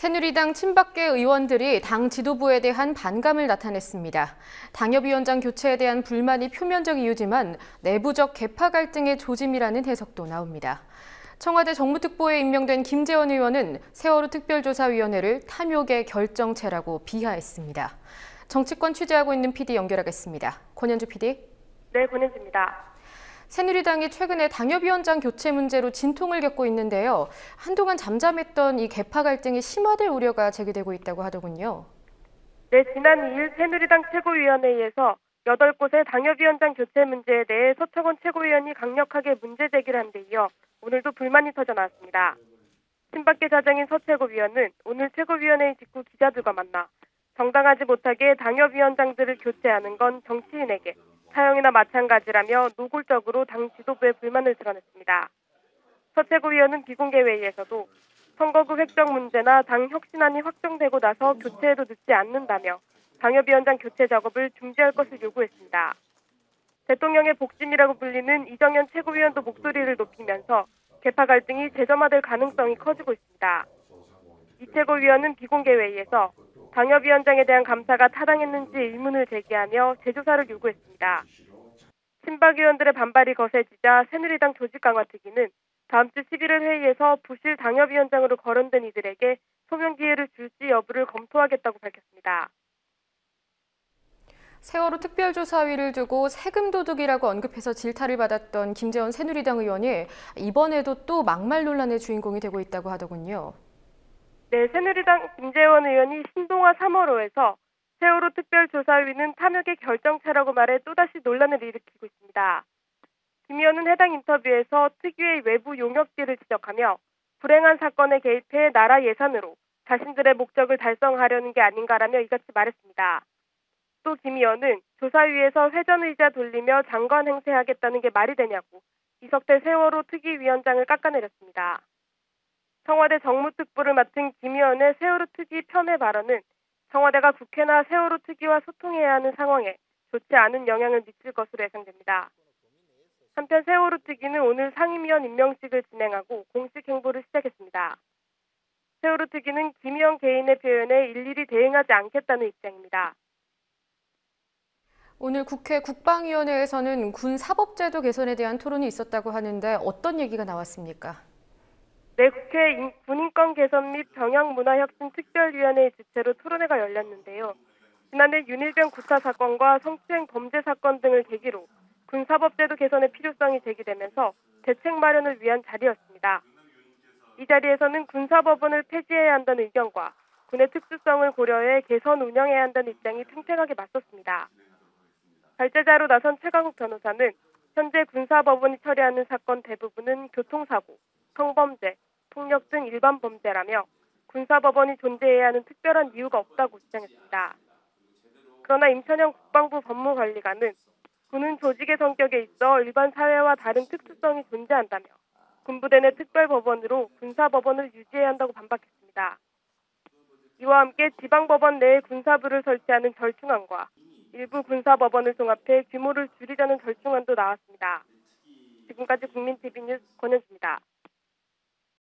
새누리당 친박계 의원들이 당 지도부에 대한 반감을 나타냈습니다. 당협위원장 교체에 대한 불만이 표면적 이유지만 내부적 개파 갈등의 조짐이라는 해석도 나옵니다. 청와대 정무특보에 임명된 김재원 의원은 세월호 특별조사위원회를 탐욕의 결정체라고 비하했습니다. 정치권 취재하고 있는 PD 연결하겠습니다. 권현주 PD. 네, 권현주입니다. 새누리당이 최근에 당협위원장 교체 문제로 진통을 겪고 있는데요. 한동안 잠잠했던 이 개파 갈등이 심화될 우려가 제기되고 있다고 하더군요. 네, 지난 2일 새누리당 최고위원회에서 8곳의 당협위원장 교체 문제에 대해 서청원 최고위원이 강력하게 문제 제기를 한 데 이어 오늘도 불만이 터져 나왔습니다. 친박계 자장인 서 최고위원은 오늘 최고위원회 직후 기자들과 만나 정당하지 못하게 당협위원장들을 교체하는 건 정치인에게 사형이나 마찬가지라며 노골적으로 당 지도부에 불만을 드러냈습니다. 서채구 위원은 비공개 회의에서도 선거구 획정 문제나 당 혁신안이 확정되고 나서 교체에도 늦지 않는다며 당협위원장 교체 작업을 중지할 것을 요구했습니다. 대통령의 복심이라고 불리는 이정현 최고위원도 목소리를 높이면서 개파 갈등이 재점화될 가능성이 커지고 있습니다. 이 최고위원은 비공개 회의에서 당협위원장에 대한 감사가 타당했는지 의문을 제기하며 재조사를 요구했습니다. 친박 의원들의 반발이 거세지자 새누리당 조직 강화 특위는 다음 주 11일 회의에서 부실 당협위원장으로 거론된 이들에게 소명 기회를 줄지 여부를 검토하겠다고 밝혔습니다. 세월호 특별조사위를 두고 세금 도둑이라고 언급해서 질타를 받았던 김재원 새누리당 의원이 이번에도 또 막말 논란의 주인공이 되고 있다고 하더군요. 네, 새누리당 김재원 의원이 신동아 3월호에서 세월호 특별조사위는 탐욕의 결정체라고 말해 또다시 논란을 일으키고 있습니다. 김 의원은 해당 인터뷰에서 특유의 외부 용역들을 지적하며 불행한 사건에 개입해 나라 예산으로 자신들의 목적을 달성하려는 게 아닌가라며 이같이 말했습니다. 또 김 의원은 조사위에서 회전의자 돌리며 장관 행세하겠다는 게 말이 되냐고 이석태 세월호 특위위원장을 깎아내렸습니다. 청와대 정무특보를 맡은 김 의원의 세월호 특위 편의 발언은 청와대가 국회나 세월호 특위와 소통해야 하는 상황에 좋지 않은 영향을 미칠 것으로 예상됩니다. 한편 세월호 특위는 오늘 상임위원 임명식을 진행하고 공식 행보를 시작했습니다. 세월호 특위는 김 의원 개인의 표현에 일일이 대응하지 않겠다는 입장입니다. 오늘 국회 국방위원회에서는 군 사법제도 개선에 대한 토론이 있었다고 하는데 어떤 얘기가 나왔습니까? 내 국회 군인권 개선 및 병영문화혁신 특별위원회 주최로 토론회가 열렸는데요. 지난해 윤일병 구타 사건과 성추행 범죄 사건 등을 계기로 군사법제도 개선의 필요성이 제기되면서 대책 마련을 위한 자리였습니다. 이 자리에서는 군사법원을 폐지해야 한다는 의견과 군의 특수성을 고려해 개선 운영해야 한다는 입장이 팽팽하게 맞섰습니다. 발제자로 나선 최강욱 변호사는 현재 군사법원이 처리하는 사건 대부분은 교통사고, 성범죄, 폭력 등 일반 범죄라며 군사법원이 존재해야 하는 특별한 이유가 없다고 주장했습니다. 그러나 임천영 국방부 법무관리관은 군은 조직의 성격에 있어 일반 사회와 다른 특수성이 존재한다며 군부대 내 특별법원으로 군사법원을 유지해야 한다고 반박했습니다. 이와 함께 지방법원 내에 군사부를 설치하는 절충안과 일부 군사법원을 종합해 규모를 줄이자는 절충안도 나왔습니다. 지금까지 국민TV 뉴스 권현수입니다.